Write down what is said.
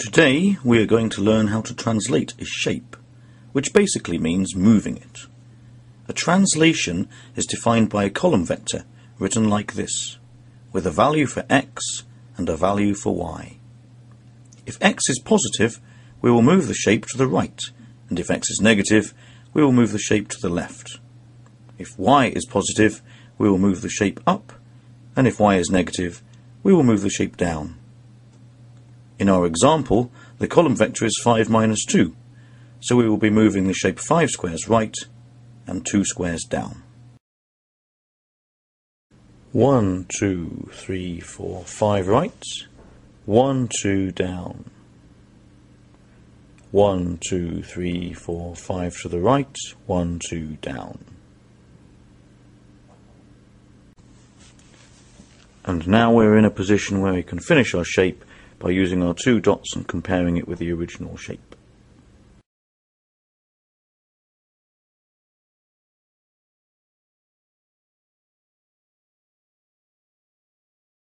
Today we are going to learn how to translate a shape, which basically means moving it. A translation is defined by a column vector written like this, with a value for x and a value for y. If x is positive, we will move the shape to the right, and if x is negative, we will move the shape to the left. If y is positive, we will move the shape up, and if y is negative, we will move the shape down. In our example, the column vector is 5 minus 2, so we will be moving the shape 5 squares right and 2 squares down. 1, 2, 3, 4, 5 right, 1, 2 down. 1, 2, 3, 4, 5 to the right, 1, 2 down. And now we're in a position where we can finish our shape by using our two dots and comparing it with the original shape.